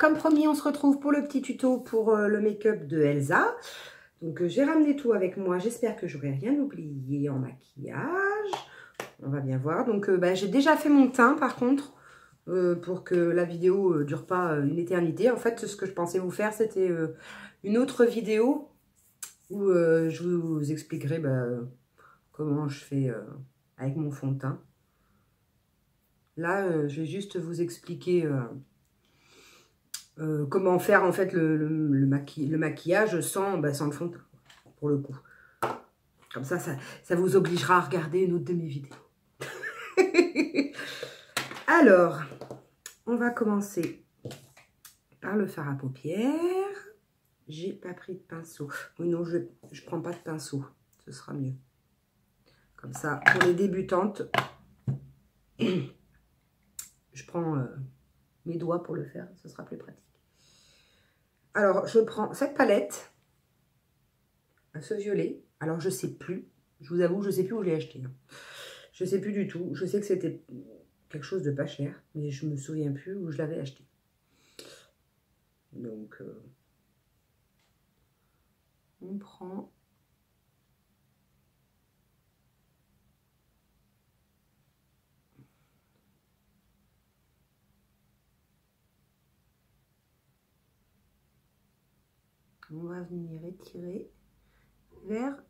comme promis, on se retrouve pour le petit tuto pour euh, le make-up de Elsa. Donc euh, j'ai ramené tout avec moi, j'espère que j'aurai rien oublié en maquillage. On va bien voir. Donc euh, bah, j'ai déjà fait mon teint par contre, pour que la vidéo dure pas une éternité. En fait, ce que je pensais vous faire, c'était une autre vidéo où je vous expliquerai bah, comment je fais avec mon fond de teint. Là, je vais juste vous expliquer euh, comment faire en fait le, maquillage sans, bah, sans le fond pour le coup. Comme ça, ça, ça vous obligera à regarder une autre de mes vidéos. Alors, on va commencer par le fard à paupières. J'ai pas pris de pinceau. Oui, non, je ne prends pas de pinceau. Ce sera mieux. Comme ça, pour les débutantes, je prends euh, mes doigts pour le faire, ce sera plus pratique. Alors, je prends cette palette, ce violet. Alors, je sais plus, je vous avoue, je sais plus où je l'ai acheté. Hein. Je sais plus du tout. Je sais que c'était quelque chose de pas cher, mais je me souviens plus où je l'avais acheté. Donc, euh, on prend on va venir étirer vers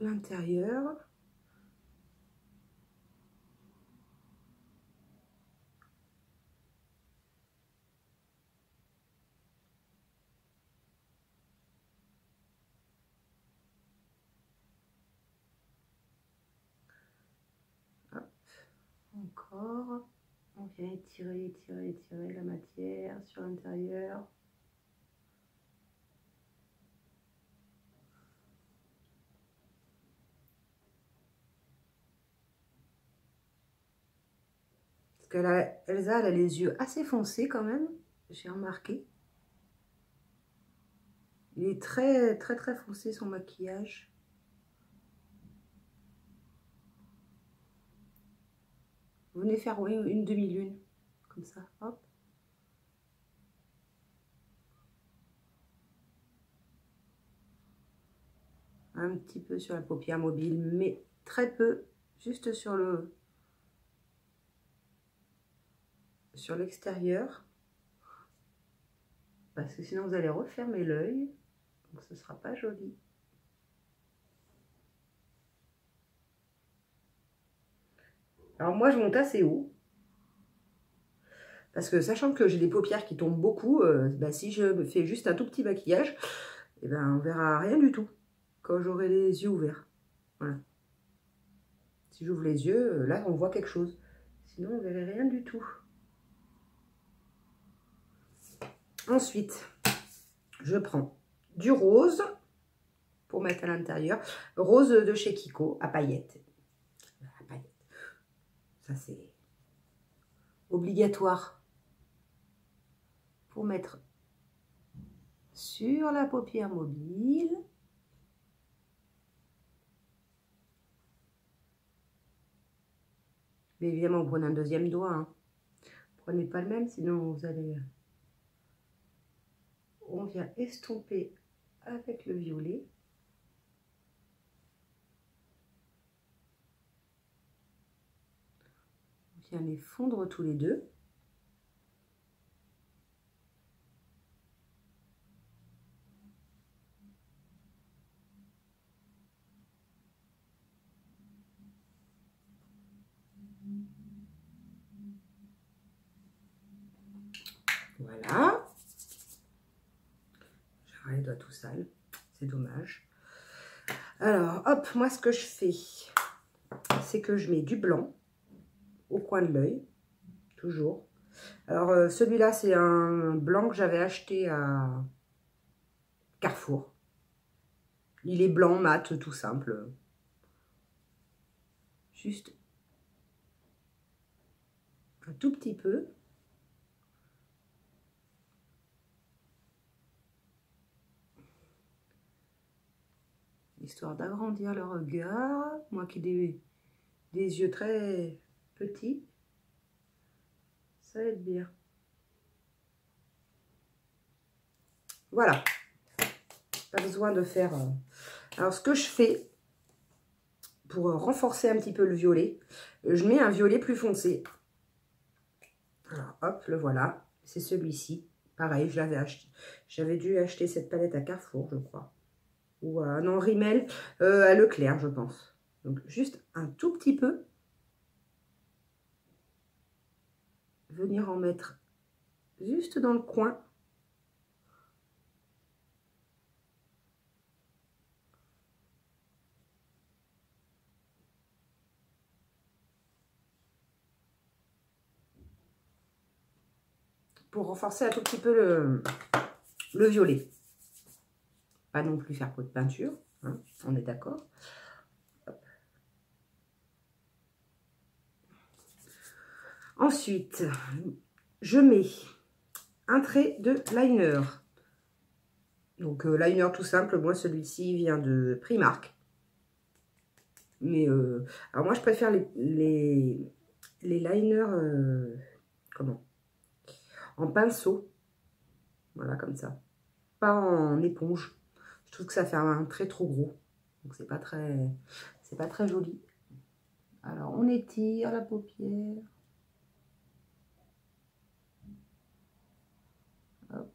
l'intérieur. encore. On vient étirer, étirer, étirer la matière sur l'intérieur. Elsa, elle a les yeux assez foncés quand même, j'ai remarqué. Il est très, très, très foncé son maquillage. Vous venez faire une demi-lune, comme ça, hop. Un petit peu sur la paupière mobile, mais très peu, juste sur le, sur l'extérieur. Parce que sinon vous allez refermer l'œil. Donc ce sera pas joli. Alors moi je monte assez haut. Parce que sachant que j'ai des paupières qui tombent beaucoup, euh, bah, si je me fais juste un tout petit maquillage, eh ben, on verra rien du tout quand j'aurai les yeux ouverts. Voilà. Si j'ouvre les yeux, euh, là on voit quelque chose. Sinon on verrait rien du tout. Ensuite, je prends du rose pour mettre à l'intérieur. Rose de chez Kiko à paillettes. Ça, c'est obligatoire pour mettre sur la paupière mobile. Mais évidemment, vous prenez un deuxième doigt. Hein. Prenez pas le même, sinon vous allez on vient estomper avec le violet. On vient les fondre tous les deux. Voilà il doit tout sale. C'est dommage. Alors, hop, moi, ce que je fais, c'est que je mets du blanc au coin de l'œil, toujours. Alors, euh, celui-là, c'est un blanc que j'avais acheté à Carrefour. Il est blanc, mat, tout simple. Juste un tout petit peu. histoire d'agrandir le regard. Moi qui des, des yeux très petits, ça va être bien. Voilà. Pas besoin de faire... Euh, Alors, ce que je fais pour euh, renforcer un petit peu le violet, je mets un violet plus foncé. Alors, hop, le voilà. C'est celui-ci. Pareil, je l'avais acheté. J'avais dû acheter cette palette à Carrefour, je crois. Ou à, non, Rimmel, euh, à Leclerc, je pense. Donc, juste un tout petit peu. Venir en mettre juste dans le coin. pour renforcer un tout petit peu le, le violet. Pas non plus faire trop de peinture, hein, on est d'accord. Ensuite, je mets un trait de liner. Donc, euh, liner tout simple, moi celui-ci vient de Primark. Mais, euh, alors moi je préfère les, les, les liners, euh, comment? En pinceau. Voilà, comme ça. Pas en éponge. Que ça fait un trait trop gros. Donc c'est pas très c'est pas très joli. Alors on étire la paupière. Hop.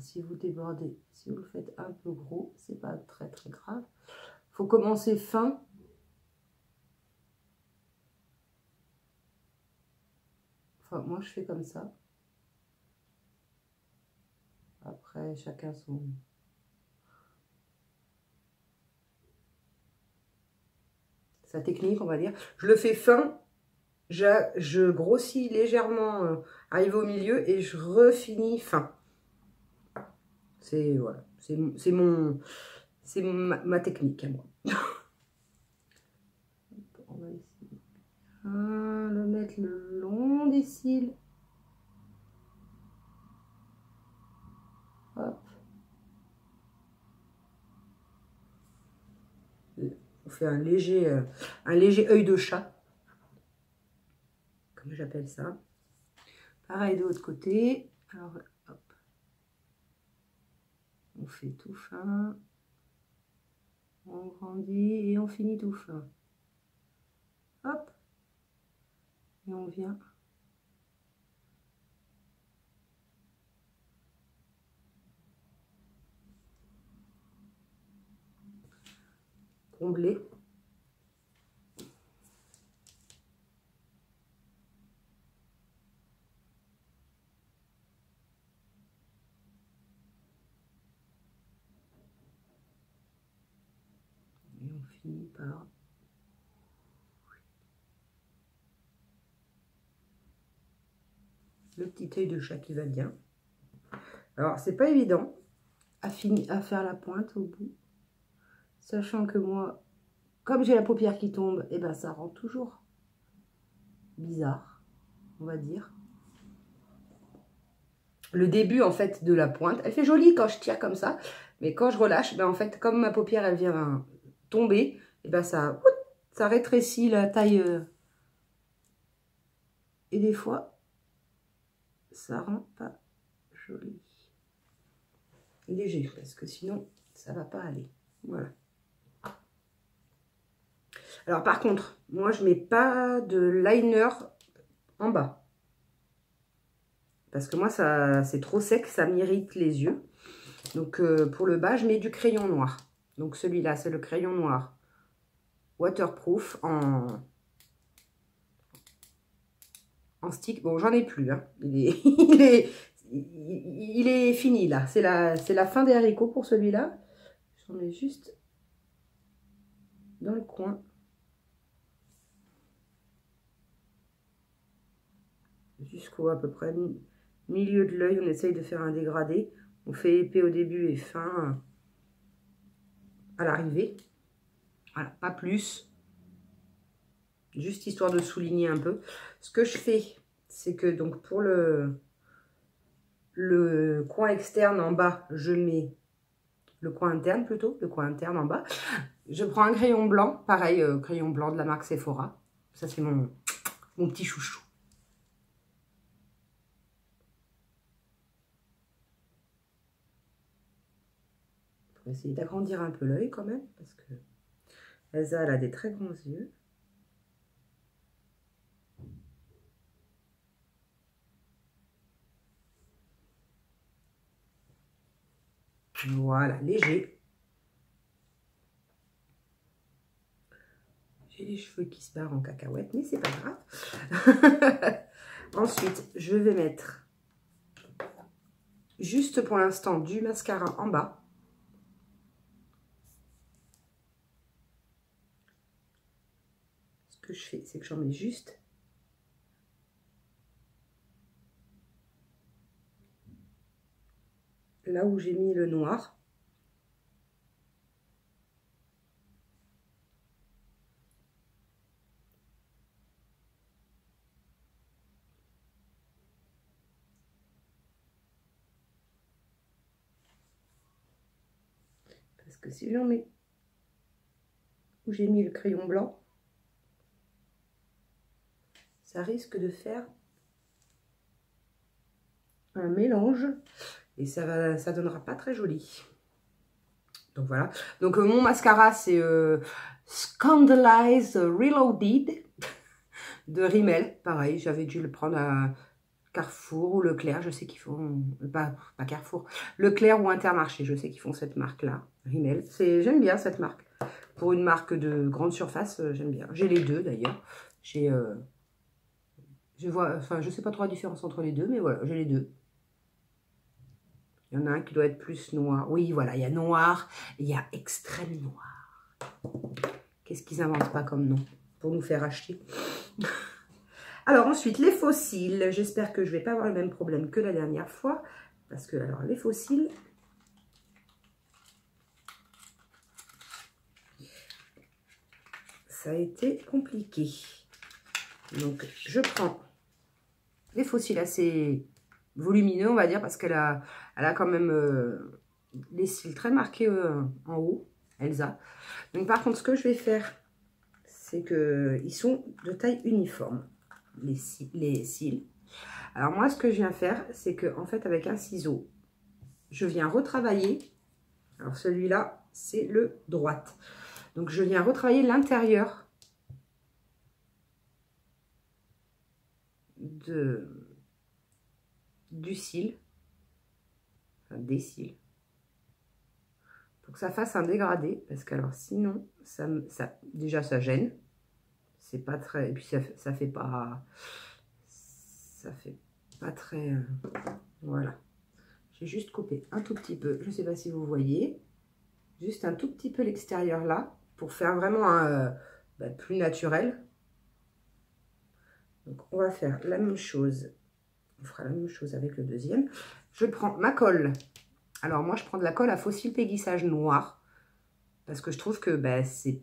Si vous débordez, si vous le faites un peu gros, c'est pas très très grave faut commencer fin. Enfin, moi, je fais comme ça. Après, chacun son... Sa technique, on va dire. Je le fais fin. Je, je grossis légèrement, euh, arrive au milieu et je refinis fin. C'est voilà, c'est mon c'est ma, technique à moi. On va essayer de le mettre le long des cils. Hop. On fait un léger, euh, un léger œil de chat. Comme j'appelle ça. Pareil de l'autre côté. Alors, hop. On fait tout fin on grandit et on finit tout fin. Hop. Et on vient. Combler. par petit œil de chat qui va bien. Alors, c'est pas évident à, à faire la pointe au bout, sachant que moi, comme j'ai la paupière qui tombe, et eh ben ça rend toujours bizarre, on va dire. Le début, en fait, de la pointe, elle fait jolie quand je tire comme ça, mais quand je relâche, ben en fait, comme ma paupière, elle vient tomber, et ben ça, ça rétrécit la taille. Euh. et des fois, ça rend pas joli. Léger, parce que sinon, ça va pas aller. Voilà. Alors par contre, moi je mets pas de liner en bas. Parce que moi, ça c'est trop sec, ça m'irrite les yeux. Donc euh, pour le bas, je mets du crayon noir. Donc celui-là, c'est le crayon noir waterproof en, en stick. Bon, j'en ai plus. Hein. Il, est, fini là. C'est la, la fin des haricots pour celui-là. J'en ai juste dans le coin. Jusqu'au à peu près milieu de l'œil. On essaye de faire un dégradé. On fait épais au début et fin à l'arrivée. Voilà, pas plus. Juste histoire de souligner un peu. Ce que je fais, c'est que donc pour le, coin externe en bas, je mets le coin interne plutôt, le coin interne en bas. Je prends un crayon blanc, pareil, euh, crayon blanc de la marque Sephora. Ça, c'est mon, mon petit chouchou. Va essayer d'agrandir un peu l'œil quand même, parce que Elsa, elle a des très grands yeux. Voilà, léger. J'ai les cheveux qui se barrent en cacahuète, mais c'est pas grave. Ensuite, je vais mettre juste pour l'instant du mascara en bas. Ce que je fais, c'est que j'en mets juste là où j'ai mis le noir. Parce que si j'en mets où j'ai mis le crayon blanc, ça risque de faire un mélange et ça va, ça donnera pas très joli. Donc voilà. Donc euh, mon mascara c'est euh, Scandalize Reloaded de Rimmel. Pareil, j'avais dû le prendre à Carrefour ou Leclerc. Je sais qu'ils font pas, pas Carrefour, Leclerc ou Intermarché. Je sais qu'ils font cette marque là, Rimmel. C'est j'aime bien cette marque. Pour une marque de grande surface, euh, j'aime bien. J'ai les deux d'ailleurs. J'ai je vois, enfin je sais pas trop la différence entre les deux, mais voilà, j'ai les deux. Il y en a un qui doit être plus noir. Oui, voilà, il y a noir il y a extrême noir. Qu'est-ce qu'ils inventent pas comme nom pour nous faire acheter? Alors ensuite, les fossiles. J'espère que je ne vais pas avoir le même problème que la dernière fois. Parce que, alors, les fossiles... Ça a été compliqué. Donc, je prends les fossiles assez volumineux, on va dire, parce qu'elle a, elle a quand même euh, les cils très marqués euh, en haut, Elsa. Donc par contre, ce que je vais faire, c'est que ils sont de taille uniforme, les, cils. Alors moi, ce que je viens faire, c'est que en fait, avec un ciseau, je viens retravailler. Alors celui-là, c'est le droite. Donc je viens retravailler l'intérieur du cil, cils, pour que ça fasse un dégradé, parce que alors sinon, ça, ça, déjà ça gêne, c'est pas très, et puis ça, ça fait pas, ça fait pas très, euh, voilà. J'ai juste coupé un tout petit peu, je sais pas si vous voyez, juste un tout petit peu l'extérieur là, pour faire vraiment un euh, bah, plus naturel. Donc on va faire la même chose on fera la même chose avec le deuxième. Je prends ma colle. Alors moi, je prends de la colle à fossile péguissage noir. Parce que je trouve que ben, c'est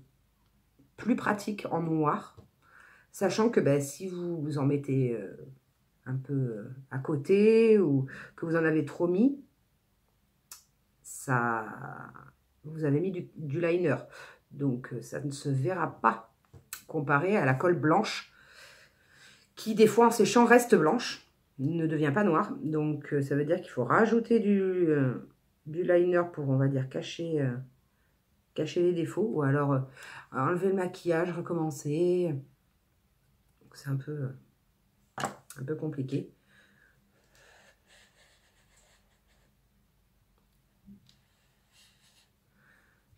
plus pratique en noir. Sachant que ben, si vous, en mettez euh, un peu euh, à côté ou que vous en avez trop mis, ça, vous avez mis du, liner. Donc euh, ça ne se verra pas comparé à la colle blanche qui des fois en séchant reste blanche ne devient pas noir. Donc, euh, ça veut dire qu'il faut rajouter du, euh, liner pour, on va dire, cacher, euh, cacher les défauts. Ou alors, enlever le maquillage, recommencer. C'est un peu, un peu compliqué.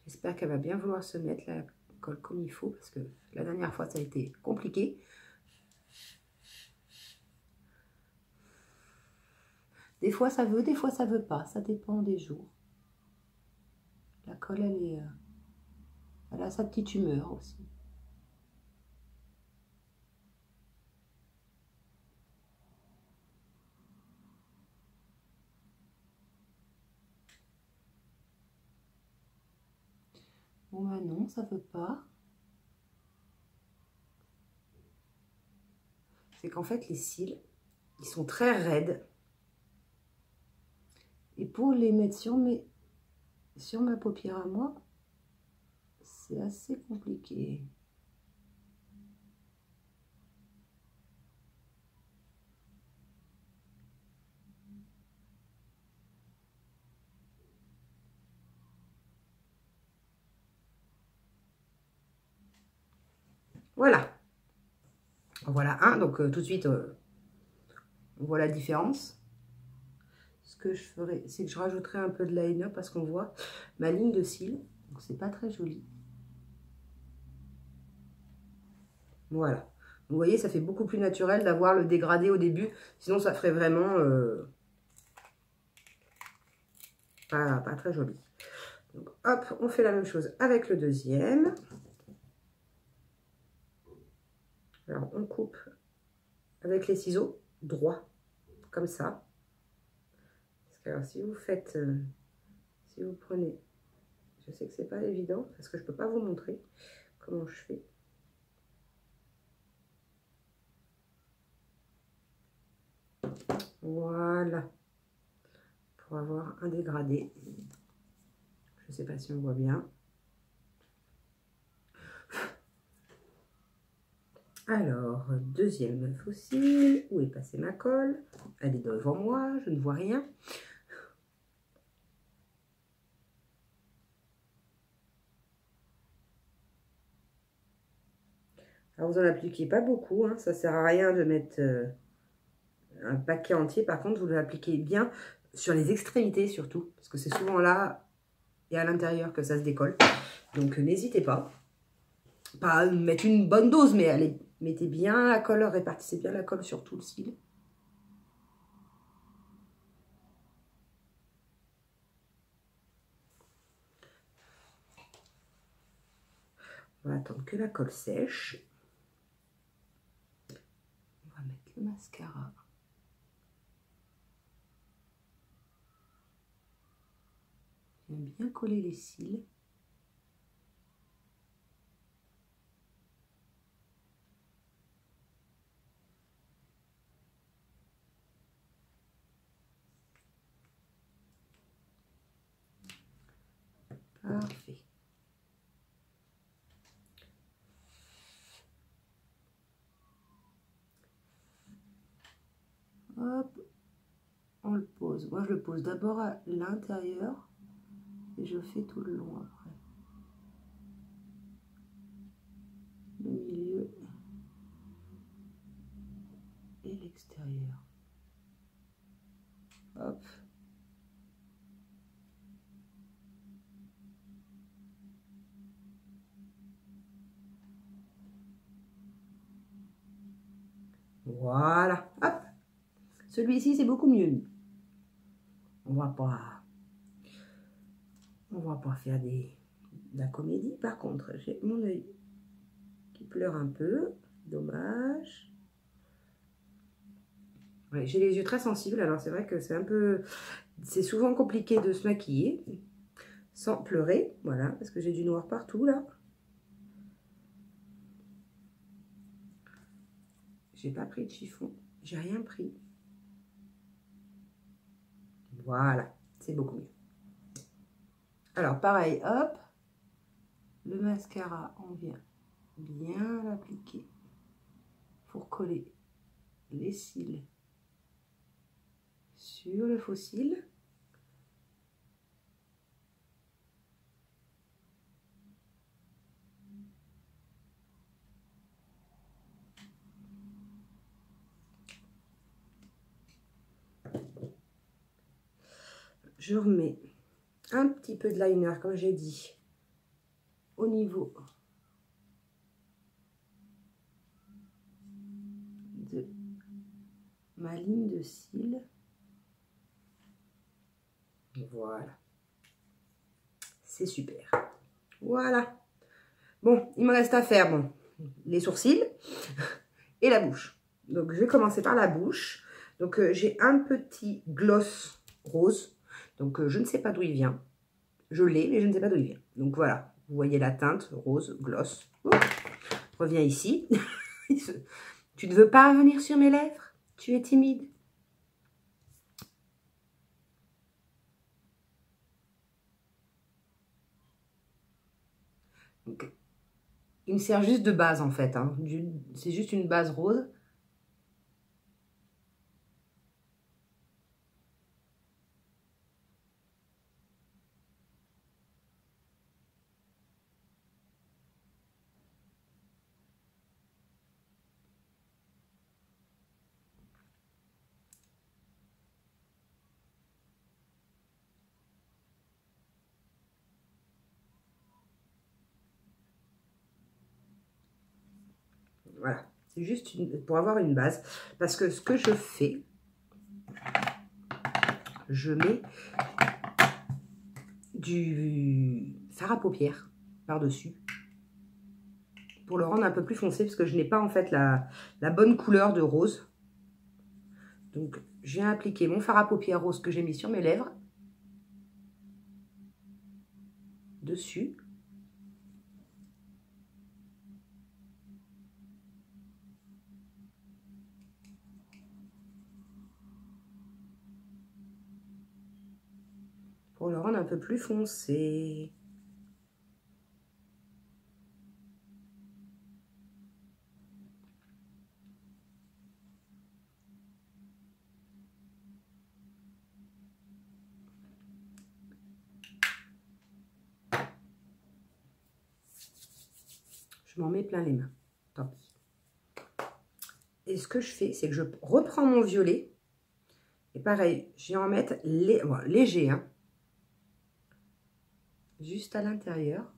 J'espère qu'elle va bien vouloir se mettre la colle comme il faut. Parce que la dernière fois, ça a été compliqué. Des fois ça veut, des fois ça veut pas. Ça dépend des jours. La colle, elle est... Euh, elle a sa petite humeur aussi. Bon ben non, ça veut pas. C'est qu'en fait les cils, ils sont très raides et pour les mettre sur, mes, sur ma paupière à moi, c'est assez compliqué. Voilà. Voilà un, donc euh, tout de suite, euh, on voit la différence. Que je ferai, c'est que je rajouterai un peu de liner parce qu'on voit ma ligne de cils. Donc, c'est pas très joli. Voilà. Vous voyez, ça fait beaucoup plus naturel d'avoir le dégradé au début. Sinon, ça ferait vraiment euh, pas, pas, très joli. Donc, hop, on fait la même chose avec le deuxième. Alors, on coupe avec les ciseaux droits, comme ça. Alors, si vous faites, euh, si vous prenez, je sais que c'est pas évident, parce que je peux pas vous montrer comment je fais. Voilà. Pour avoir un dégradé. Je sais pas si on voit bien. Alors, deuxième fossile. Où est passée ma colle? Elle est devant moi, je ne vois rien. Alors, vous en appliquez pas beaucoup. Hein. Ça sert à rien de mettre... Euh, un paquet entier. Par contre, vous l'appliquez bien sur les extrémités surtout, parce que c'est souvent là et à l'intérieur que ça se décolle. Donc, n'hésitez pas. Pas mettre une bonne dose, mais allez, mettez bien la colle, répartissez bien la colle sur tout le cil. On va attendre que la colle sèche. Mascara. bien coller les cils. Parfait. Hop, on le pose. Moi, je le pose d'abord à l'intérieur et je fais tout le long après. Le milieu et l'extérieur. Hop. Voilà. Hop. Celui-ci, c'est beaucoup mieux. On va pas va pas faire des, de la comédie. Par contre, j'ai mon œil qui pleure un peu. Dommage. j'ai les yeux très sensibles, alors c'est vrai que c'est un peu... C'est souvent compliqué de se maquiller sans pleurer. Voilà, parce que j'ai du noir partout, là. J'ai pas pris de chiffon. J'ai rien pris. Voilà, c'est beaucoup mieux. Alors, pareil, hop, le mascara, on vient bien l'appliquer pour coller les cils sur le faux cil. Je remets un petit peu de liner, comme j'ai dit, au niveau de ma ligne de cils. Voilà. C'est super. Voilà. Bon, il me reste à faire les sourcils et la bouche. Donc, je vais commencer par la bouche. Donc, euh, j'ai un petit gloss rose donc, euh, je ne sais pas d'où il vient. Je l'ai, mais je ne sais pas d'où il vient. Donc, voilà. Vous voyez la teinte rose, gloss. reviens ici. tu ne veux pas venir sur mes lèvres? Tu es timide il me sert juste de base en fait. Hein. C'est juste une base rose. Voilà, c'est juste pour avoir une base. Parce que ce que je fais, je mets du fard à paupières par-dessus pour le rendre un peu plus foncé parce que je n'ai pas en fait la, bonne couleur de rose. Donc, j'ai appliqué mon fard à paupières rose que j'ai mis sur mes lèvres. Dessus. Un peu plus foncé. je m'en mets plein les mains. Tant pis. Et ce que je fais, c'est que je reprends mon violet. Et pareil, je vais en mettre léger. Hein, juste à l'intérieur.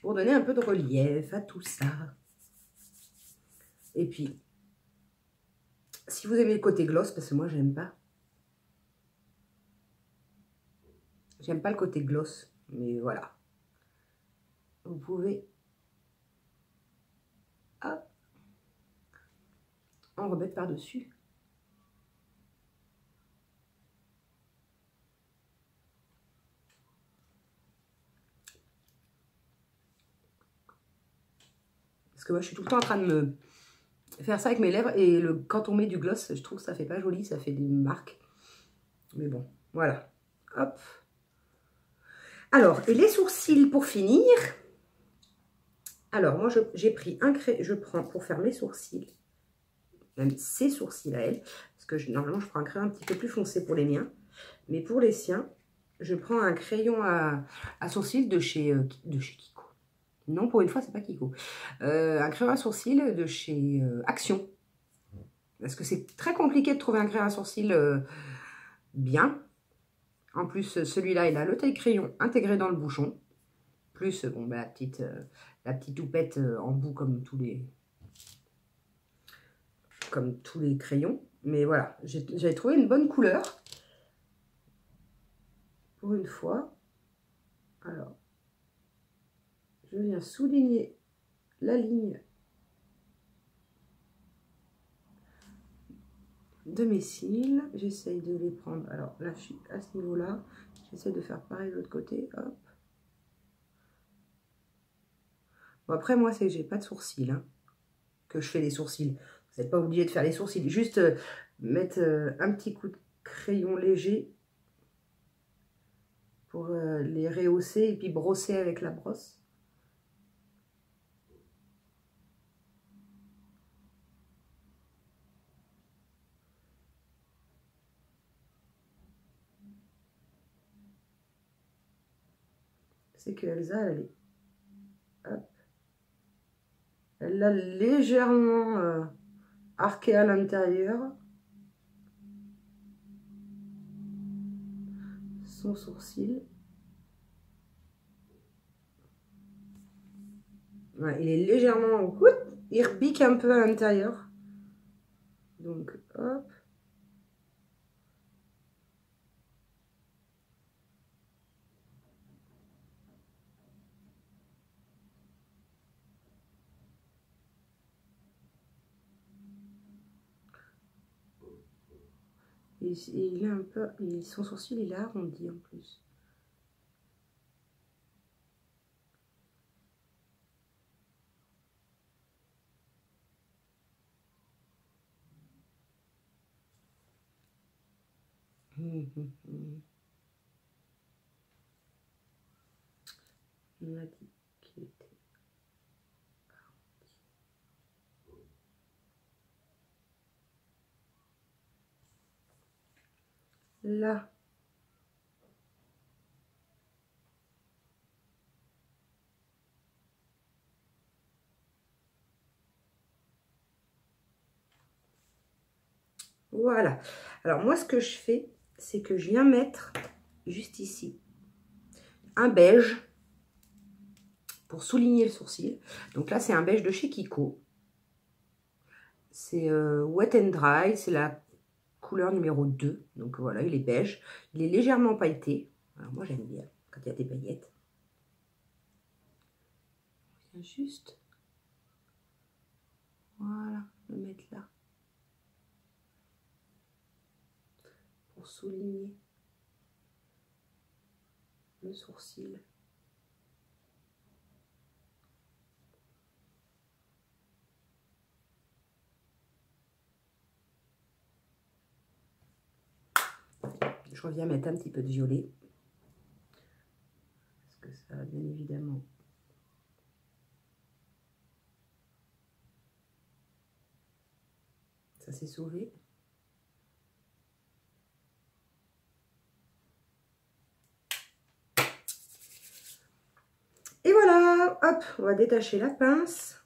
Pour donner un peu de relief à tout ça. Et puis, si vous aimez le côté gloss, parce que moi, j'aime pas. J'aime pas le côté gloss, mais voilà. Vous pouvez en par-dessus. Parce que moi, je suis tout le temps en train de me faire ça avec mes lèvres. Et le, quand on met du gloss, je trouve que ça fait pas joli, ça fait des marques. Mais bon, voilà. Hop. Alors, et les sourcils pour finir? Alors, moi, j'ai pris un crayon, je prends pour faire mes sourcils, même ses sourcils à elle, parce que normalement, je prends un crayon un petit peu plus foncé pour les miens. Mais pour les siens, je prends un crayon à, sourcils de chez, euh, de chez Kiko. Non, pour une fois, c'est pas Kiko. Euh, un crayon à sourcils de chez euh, Action. Parce que c'est très compliqué de trouver un crayon à sourcils bien. En plus, celui-là, il a le taille crayon intégré dans le bouchon. Plus bon, bah, la, petite, la petite toupette en bout comme tous les, comme tous les crayons. Mais voilà, j'avais trouvé une bonne couleur. Pour une fois. Alors, je viens souligner la ligne de mes cils. J'essaye de les prendre. Alors là, je suis à ce niveau-là. J'essaie de faire pareil de l'autre côté. Bon, après, moi, c'est que j'ai pas de sourcils. Hein, que je fais les sourcils. N'êtes pas obligé de faire les sourcils. Juste euh, mettre euh, un petit coup de crayon léger pour euh, les rehausser et puis brosser avec la brosse. c'est que Elsa, elle est... Elle l'a légèrement arqué à l'intérieur. Son sourcil. il est légèrement... Il rebique un peu à l'intérieur. Donc, hop. il est un peu, son sourcil il est arrondi en plus. Il m'a dit qu'il était là. Voilà. Alors moi, ce que je fais, c'est que je viens mettre juste ici un beige pour souligner le sourcil. Donc là, c'est un beige de chez Kiko. C'est euh, Wet and Dry, c'est la couleur numéro 2. Donc voilà, il est beige. Il est légèrement pailleté. Alors moi, j'aime bien quand il y a des paillettes. Juste, voilà, le mettre là. Pour souligner le sourcil. Je reviens mettre un petit peu de violet. Parce que ça, bien évidemment, ça s'est sauvé. Et voilà, hop, on va détacher la pince.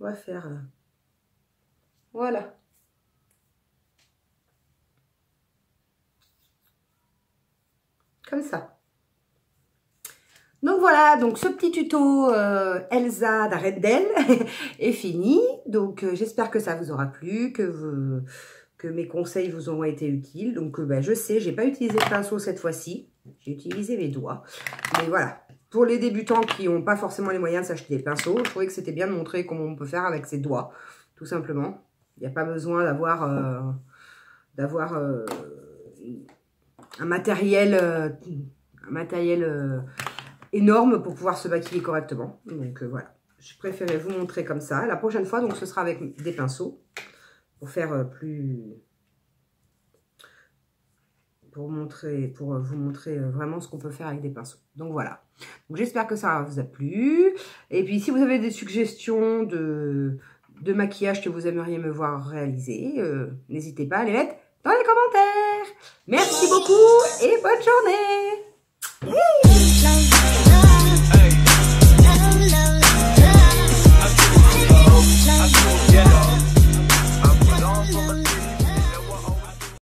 On va faire, euh, voilà. Comme ça. Donc voilà, donc ce petit tuto euh, Elsa d'Arendelle est fini. Donc euh, j'espère que ça vous aura plu, que, vous, que mes conseils vous ont été utiles. Donc ben, je sais, j'ai pas utilisé le pinceau cette fois-ci. J'ai utilisé mes doigts. Mais voilà, pour les débutants qui n'ont pas forcément les moyens de s'acheter des pinceaux, je trouvais que c'était bien de montrer comment on peut faire avec ses doigts, tout simplement. Il n'y a pas besoin d'avoir euh, d'avoir euh, un matériel, euh, matériel énorme pour pouvoir se maquiller correctement. Donc voilà, je préférais vous montrer comme ça. La prochaine fois, donc ce sera avec des pinceaux pour faire plus pour, montrer, pour vous montrer vraiment ce qu'on peut faire avec des pinceaux. Donc voilà. J'espère que ça vous a plu. Et puis si vous avez des suggestions de, maquillage que vous aimeriez me voir réaliser, euh, n'hésitez pas à les mettre dans les commentaires. Merci beaucoup et bonne journée